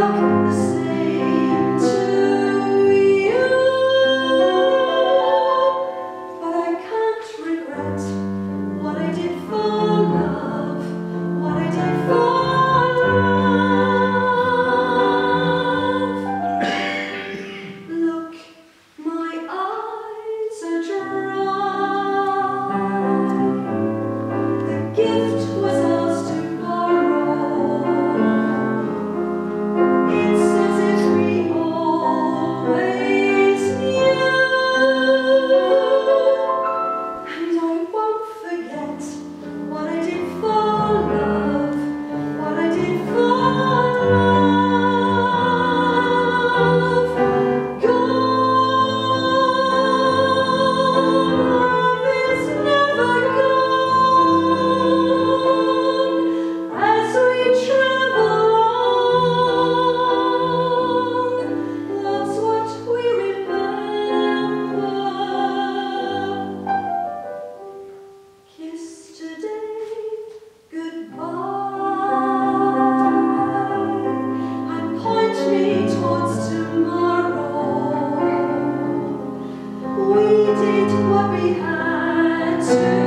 walk see.